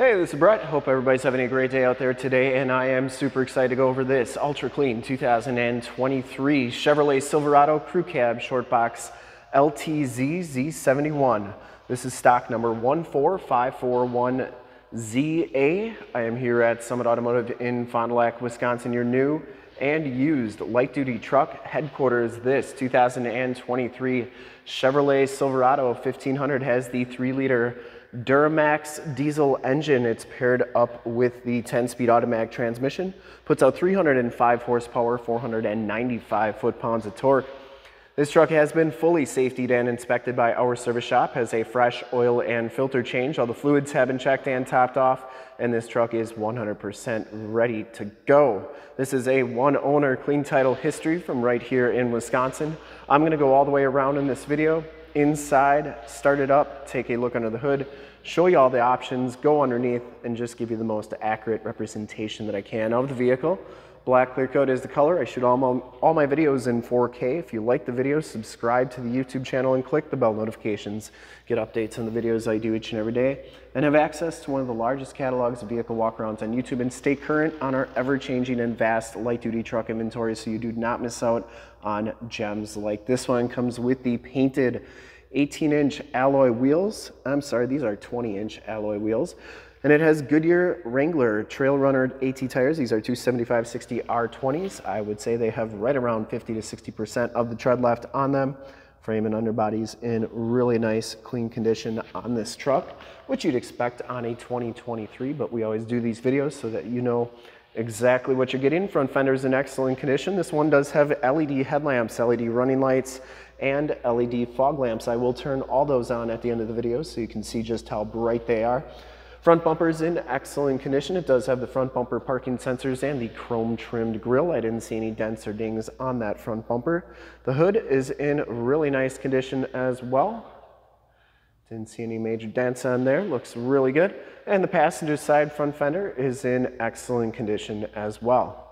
Hey, this is Brett. Hope everybody's having a great day out there today, and I am super excited to go over this Ultra Clean 2023 Chevrolet Silverado Crew Cab Short Box LTZ Z71. This is stock number 14541ZA. I am here at Summit Automotive in Fond du Lac, Wisconsin, your new and used light duty truck headquarters. This 2023 Chevrolet Silverado 1500 has the 3 liter Duramax diesel engine. It's paired up with the 10-speed automatic transmission. Puts out 305 horsepower, 495 foot-pounds of torque. This truck has been fully safetied and inspected by our service shop, has a fresh oil and filter change. All the fluids have been checked and topped off, and this truck is 100% ready to go. This is a one owner clean title history from right here in Wisconsin. I'm gonna go all the way around in this video, inside, start it up, take a look under the hood, show you all the options, go underneath, and just give you the most accurate representation that I can of the vehicle. Black clear coat is the color. I shoot all my, all my videos in 4K. If you like the video, subscribe to the YouTube channel and click the bell notifications. Get updates on the videos I do each and every day. And have access to one of the largest catalogs of vehicle walkarounds on YouTube and stay current on our ever-changing and vast light-duty truck inventory so you do not miss out on gems like this one. Comes with the painted 18-inch alloy wheels. I'm sorry, these are 20-inch alloy wheels. And it has Goodyear Wrangler Trail Runner AT tires. These are 275-60 R20s. I would say they have right around 50 to 60% of the tread left on them. Frame and underbodies in really nice, clean condition on this truck, which you'd expect on a 2023, but we always do these videos so that you know exactly what you're getting. Front fender's in excellent condition. This one does have LED headlamps, LED running lights, and LED fog lamps. I will turn all those on at the end of the video so you can see just how bright they are. Front bumper is in excellent condition. It does have the front bumper parking sensors and the chrome trimmed grille. I didn't see any dents or dings on that front bumper. The hood is in really nice condition as well. Didn't see any major dents on there. Looks really good. And the passenger side front fender is in excellent condition as well.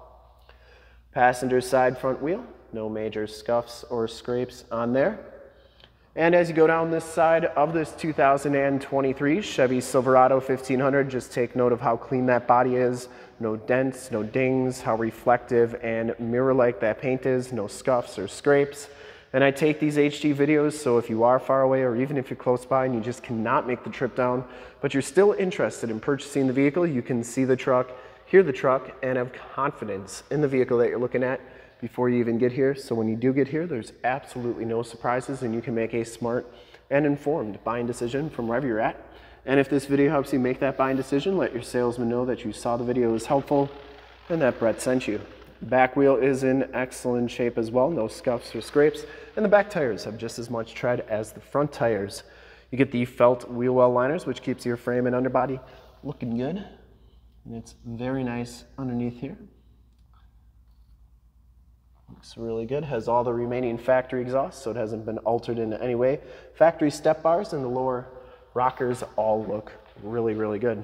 Passenger side front wheel, no major scuffs or scrapes on there. And as you go down this side of this 2023 Chevy Silverado 1500, just take note of how clean that body is. No dents, no dings, how reflective and mirror-like that paint is, no scuffs or scrapes. And I take these HD videos, so if you are far away or even if you're close by and you just cannot make the trip down, but you're still interested in purchasing the vehicle, you can see the truck, hear the truck, and have confidence in the vehicle that you're looking at before you even get here. So when you do get here, there's absolutely no surprises and you can make a smart and informed buying decision from wherever you're at. And if this video helps you make that buying decision, let your salesman know that you saw the video was helpful and that Brett sent you. Back wheel is in excellent shape as well, no scuffs or scrapes. And the back tires have just as much tread as the front tires. You get the felt wheel well liners, which keeps your frame and underbody looking good. And it's very nice underneath here. Looks really good. Has all the remaining factory exhaust, so it hasn't been altered in any way. Factory step bars and the lower rockers all look really, really good.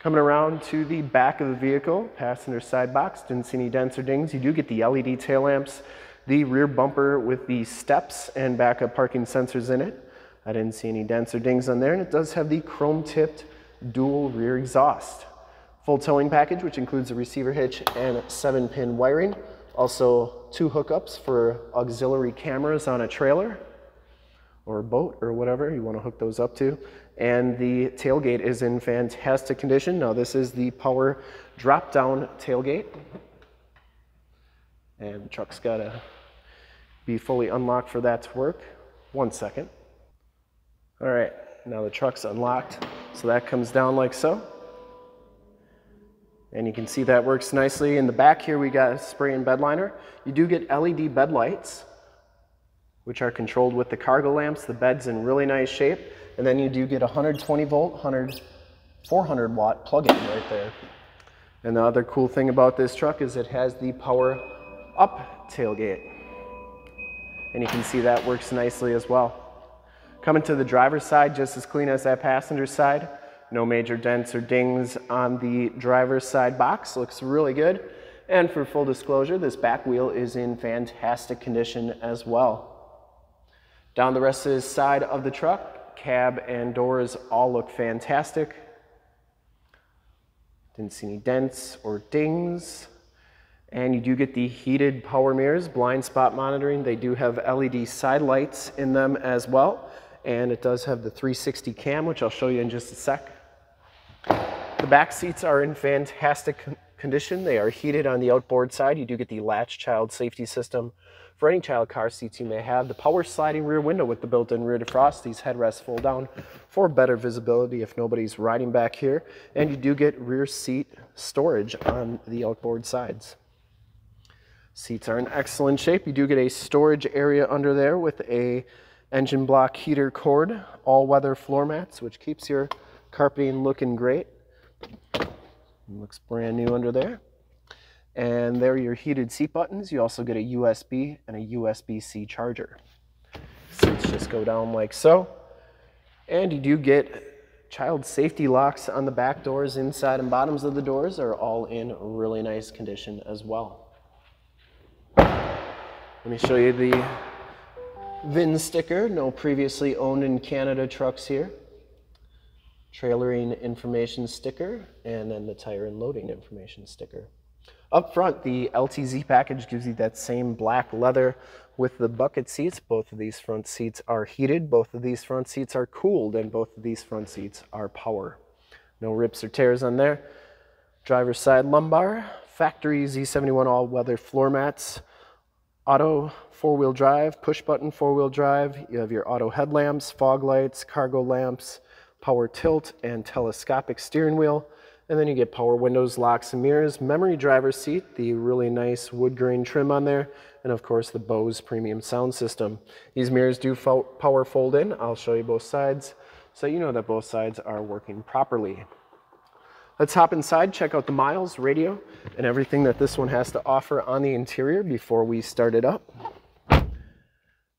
Coming around to the back of the vehicle, passenger side box, didn't see any dents or dings. You do get the LED tail lamps, the rear bumper with the steps and backup parking sensors in it. I didn't see any dents or dings on there, and it does have the chrome tipped dual rear exhaust. Full towing package, which includes a receiver hitch and seven pin wiring. Also two hookups for auxiliary cameras on a trailer or a boat or whatever you want to hook those up to. And the tailgate is in fantastic condition. Now this is the power drop down tailgate. And the truck's got to be fully unlocked for that to work. One second. All right, now the truck's unlocked. So that comes down like so. And you can see that works nicely. In the back here, we got a spray and bed liner. You do get LED bed lights, which are controlled with the cargo lamps. The bed's in really nice shape. And then you do get a 120 volt, 100, 400 watt plug-in right there. And the other cool thing about this truck is it has the power up tailgate. And you can see that works nicely as well. Coming to the driver's side, just as clean as that passenger side. No major dents or dings on the driver's side box. Looks really good. And for full disclosure, this back wheel is in fantastic condition as well. Down the rest of the side of the truck, cab and doors all look fantastic. Didn't see any dents or dings. And you do get the heated power mirrors, blind spot monitoring. They do have LED side lights in them as well. And it does have the 360 cam, which I'll show you in just a sec. The back seats are in fantastic condition. They are heated on the outboard side. You do get the latch child safety system for any child car seats you may have. The power sliding rear window with the built-in rear defrost. These headrests fold down for better visibility if nobody's riding back here. And you do get rear seat storage on the outboard sides. Seats are in excellent shape. You do get a storage area under there with a engine block heater cord, all-weather floor mats, which keeps your carpeting looking great. Looks brand new under there. And there are your heated seat buttons. You also get a USB and a USB-C charger. Seats just go down like so. And you do get child safety locks on the back doors, inside and bottoms of the doors are all in really nice condition as well. Let me show you the VIN sticker, no previously owned in Canada trucks here. Trailering information sticker, and then the tire and loading information sticker. Up front, the LTZ package gives you that same black leather with the bucket seats. Both of these front seats are heated, both of these front seats are cooled, and both of these front seats are power. No rips or tears on there. Driver's side lumbar, factory Z71 all-weather floor mats, auto four-wheel drive, push-button four-wheel drive. You have your auto headlamps, fog lights, cargo lamps, power tilt, and telescopic steering wheel. And then you get power windows, locks, and mirrors, memory driver's seat, the really nice wood grain trim on there, and of course the Bose premium sound system. These mirrors do power fold in. I'll show you both sides so you know that both sides are working properly. Let's hop inside, check out the miles, radio, and everything that this one has to offer on the interior before we start it up.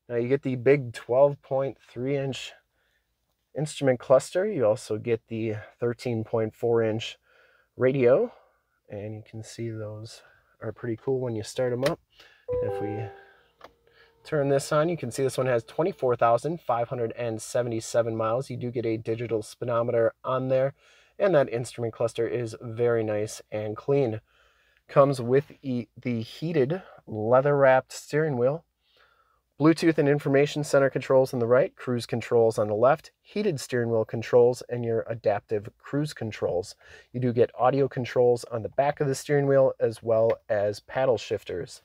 Now you get the big 12.3 inch instrument cluster. You also get the 13.4 inch radio and you can see those are pretty cool when you start them up. If we turn this on, you can see this one has 24,577 miles. You do get a digital speedometer on there and that instrument cluster is very nice and clean. Comes with e the heated leather wrapped steering wheel Bluetooth and information center controls on the right, cruise controls on the left, heated steering wheel controls, and your adaptive cruise controls. You do get audio controls on the back of the steering wheel as well as paddle shifters.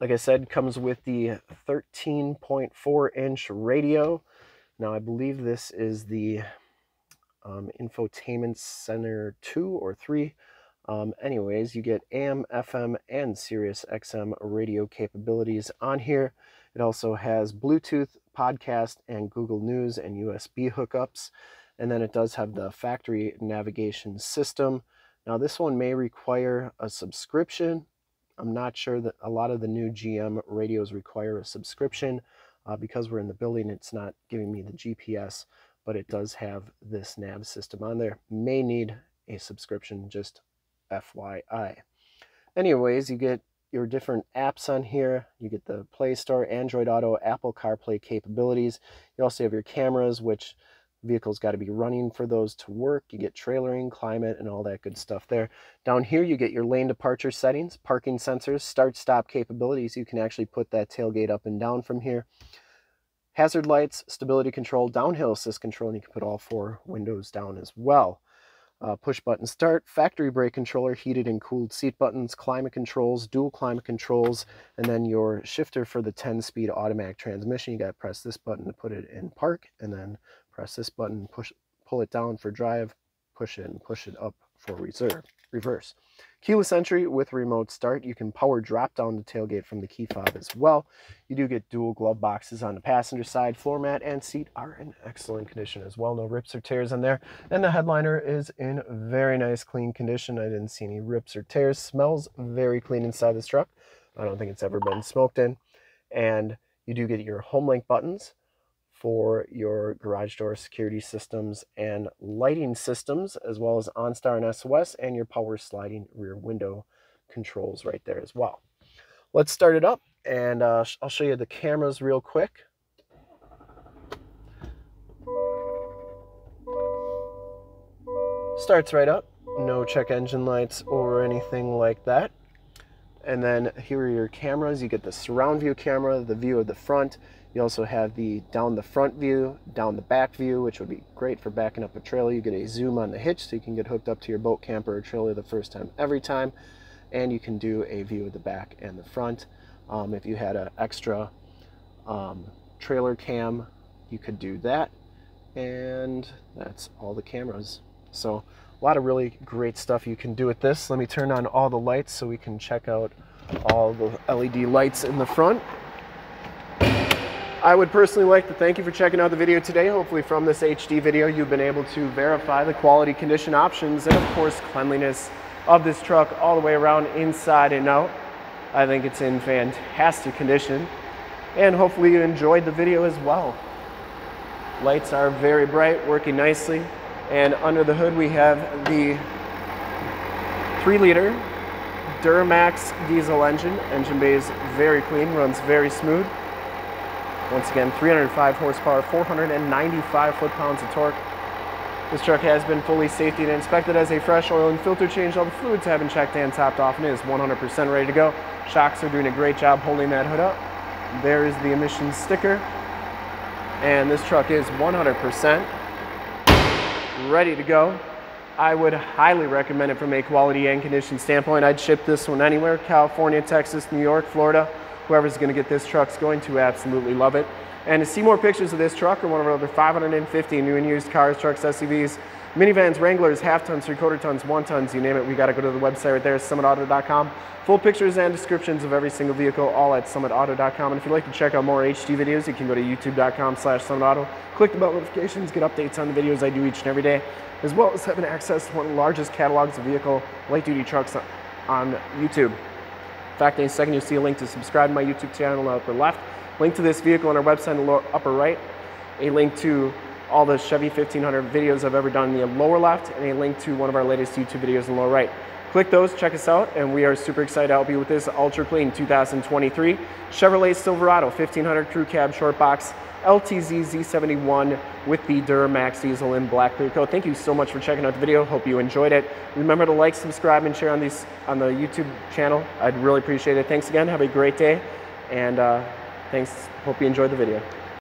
Like I said, comes with the 13.4 inch radio. Now I believe this is the um, infotainment center 2 or 3 um, anyways, you get AM, FM, and Sirius XM radio capabilities on here. It also has Bluetooth, podcast, and Google News and USB hookups. And then it does have the factory navigation system. Now, this one may require a subscription. I'm not sure that a lot of the new GM radios require a subscription. Uh, because we're in the building, it's not giving me the GPS, but it does have this nav system on there. May need a subscription just FYI. Anyways, you get your different apps on here. You get the Play Store, Android Auto, Apple CarPlay capabilities. You also have your cameras, which vehicles got to be running for those to work. You get trailering, climate, and all that good stuff there. Down here, you get your lane departure settings, parking sensors, start-stop capabilities. You can actually put that tailgate up and down from here. Hazard lights, stability control, downhill assist control, and you can put all four windows down as well uh, push button start, factory brake controller, heated and cooled seat buttons, climate controls, dual climate controls, and then your shifter for the 10-speed automatic transmission. You got to press this button to put it in park, and then press this button, push, pull it down for drive, push it and push it up for reserve, reverse. Keyless entry with remote start. You can power drop down the tailgate from the key fob as well. You do get dual glove boxes on the passenger side. Floor mat and seat are in excellent condition as well. No rips or tears on there. And the headliner is in very nice clean condition. I didn't see any rips or tears. Smells very clean inside this truck. I don't think it's ever been smoked in. And you do get your HomeLink buttons for your garage door security systems and lighting systems, as well as OnStar and SOS, and your power sliding rear window controls right there as well. Let's start it up, and uh, I'll show you the cameras real quick. Starts right up, no check engine lights or anything like that. And then here are your cameras. You get the surround view camera, the view of the front. You also have the down the front view, down the back view, which would be great for backing up a trailer. You get a zoom on the hitch so you can get hooked up to your boat, camper, or trailer the first time every time. And you can do a view of the back and the front. Um, if you had an extra um, trailer cam, you could do that. And that's all the cameras. So a lot of really great stuff you can do with this. Let me turn on all the lights so we can check out all the LED lights in the front. I would personally like to thank you for checking out the video today. Hopefully from this HD video, you've been able to verify the quality condition options and of course cleanliness of this truck all the way around inside and out. I think it's in fantastic condition and hopefully you enjoyed the video as well. Lights are very bright, working nicely. And under the hood we have the three liter Duramax diesel engine. Engine bay is very clean, runs very smooth. Once again, 305 horsepower, 495 foot-pounds of torque. This truck has been fully safety and inspected as a fresh oil and filter change. All the fluids have been checked and topped off and is 100% ready to go. Shocks are doing a great job holding that hood up. There is the emissions sticker. And this truck is 100% ready to go. I would highly recommend it from a quality and condition standpoint. I'd ship this one anywhere, California, Texas, New York, Florida. Whoever's gonna get this truck's going to absolutely love it. And to see more pictures of this truck or one of our other 550 new and used cars, trucks, SUVs, minivans, Wranglers, half tons, three quarter tons, one tons, you name it, we got to go to the website right there, summitauto.com. Full pictures and descriptions of every single vehicle, all at summitauto.com. And if you'd like to check out more HD videos, you can go to youtube.com slash summitauto. Click the bell notifications, get updates on the videos I do each and every day, as well as having access to one of the largest catalogs of vehicle light-duty trucks on YouTube. In fact, in a second, you'll see a link to subscribe to my YouTube channel in the upper left, link to this vehicle on our website in the upper right, a link to all the Chevy 1500 videos I've ever done in the lower left, and a link to one of our latest YouTube videos in the lower right. Click those, check us out, and we are super excited to help you with this ultra clean 2023 Chevrolet Silverado 1500 Crew Cab Short Box LTZ Z71 with the Duramax diesel in black clear coat. Thank you so much for checking out the video. Hope you enjoyed it. Remember to like, subscribe, and share on these on the YouTube channel. I'd really appreciate it. Thanks again. Have a great day, and uh, thanks. Hope you enjoyed the video.